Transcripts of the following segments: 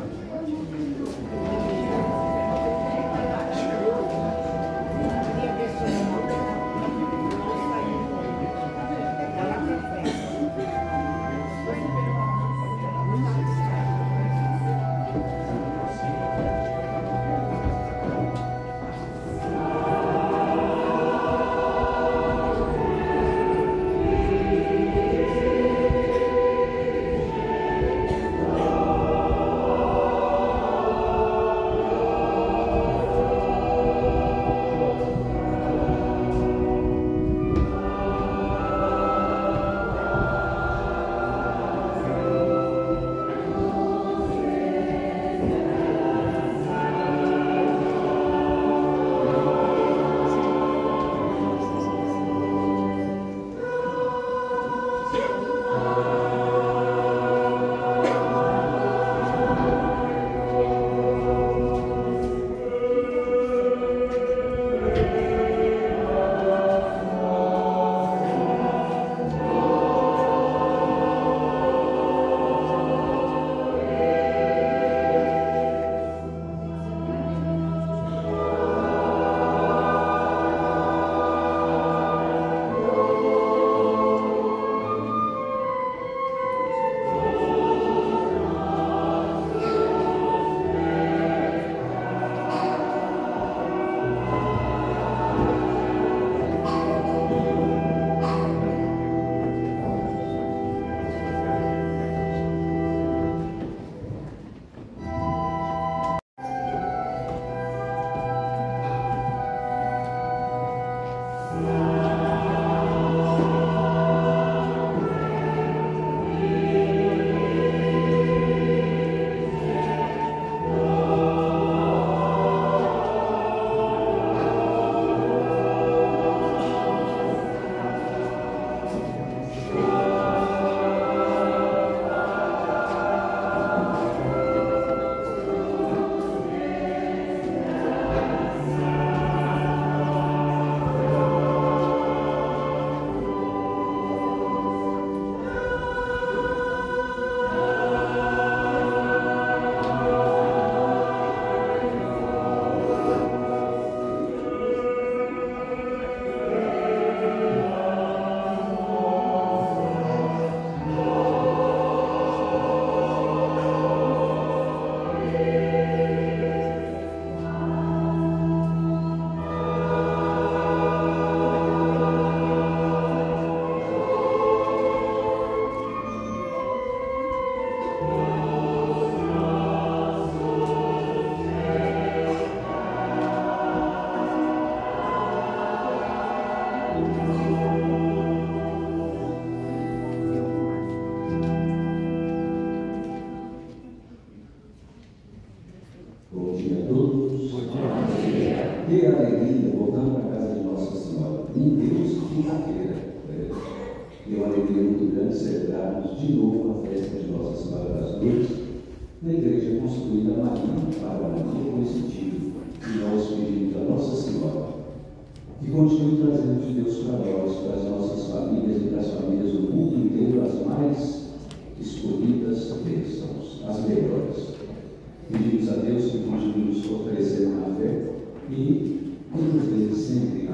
Thank you.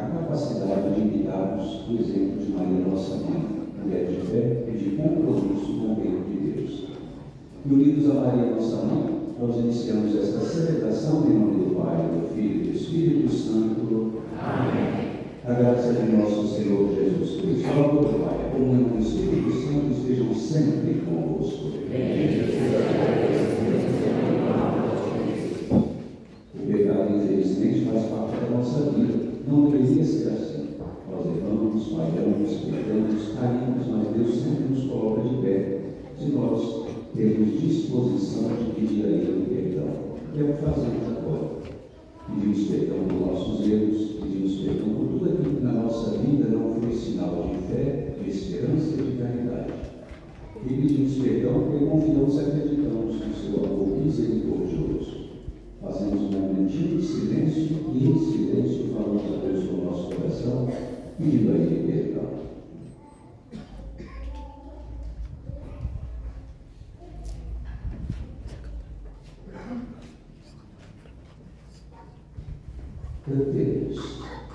a capacidade de imitarmos o exemplo de Maria, nossa mãe, mulher de fé e de compromisso com o reino de Deus. E unidos a Maria, nossa mãe, nós iniciamos esta celebração em nome do Pai, do Filho e do Espírito Santo. Amém. A graça de nosso Senhor Jesus Cristo, a do Pai, a comunhão o Espírito Santo estejam sempre convosco. Bendito seja Deus. Nós erramos, falhamos, pecamos, caímos, mas Deus sempre nos coloca de pé se nós temos disposição de pedir a Ele perdão. E é o que fazemos agora. Pedimos perdão por nossos erros, pedimos perdão por tudo aquilo que na nossa vida não foi sinal de fé, de esperança e de caridade. E pedimos perdão porque confiamos e acreditamos no seu é amor misericordioso. Fazemos um momentinho de silêncio e em silêncio falamos a Deus com o nosso coração viva de perdão. Meu Deus.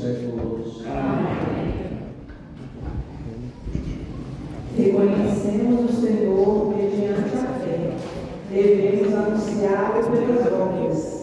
séculos. Amém. Reconhecemos o Senhor mediante a fé. Devemos anunciá-lo pelas obras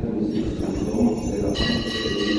この人たちもそれが